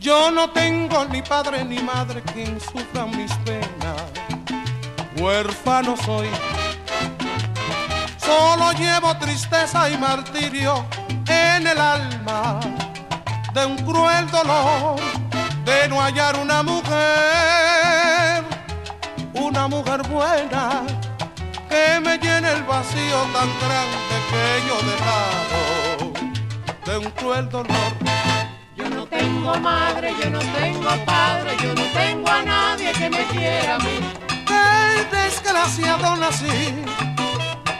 Yo no tengo ni padre ni madre quien sufra mis penas. Huérfano soy. Solo llevo tristeza y martirio en el alma de un cruel dolor de no hallar una mujer, una mujer buena que me llene el vacío tan grande que yo dejado de un cruel dolor. Tengo madre, yo no tengo padre, yo no tengo a nadie que me quiera a mí. Qué desgraciado nací,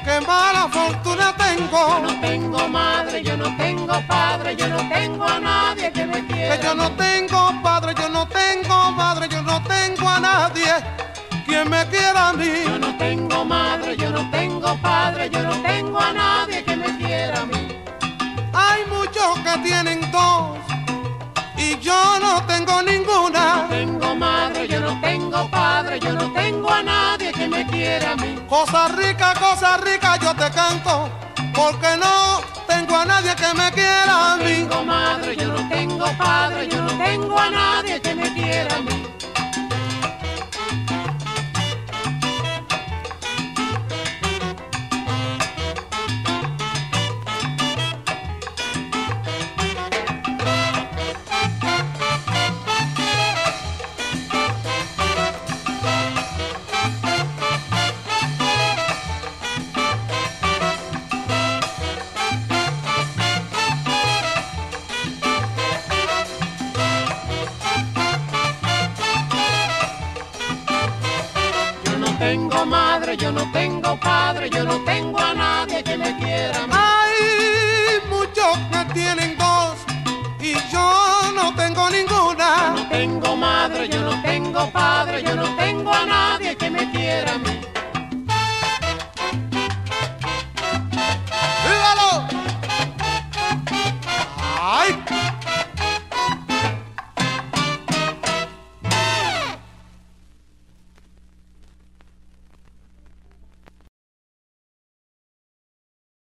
qué mala fortuna tengo. Yo no tengo madre, yo no tengo padre, yo no tengo a nadie que me quiera. Que yo no tengo padre, yo no tengo madre, yo no tengo a nadie quien me quiera a mí. Yo no tengo madre, yo no tengo padre, yo no tengo a nadie que me quiera a mí. Hay muchos que tienen dos y yo no tengo ninguna. Yo no tengo madre, yo no tengo padre, yo no tengo a nadie que me quiera a mí. Cosa rica, cosa rica, yo te canto, porque no tengo a nadie que me quiera a mí. No tengo madre, yo no tengo padre, yo no tengo a nadie que me quiera a mí. Tengo madre, yo no tengo padre, yo no tengo a nadie que me quiera. Hay muchos que tienen dos y yo no tengo Yo ninguna. no tengo madre, yo no tengo padre, yo no tengo a nadie que me quiera a mí.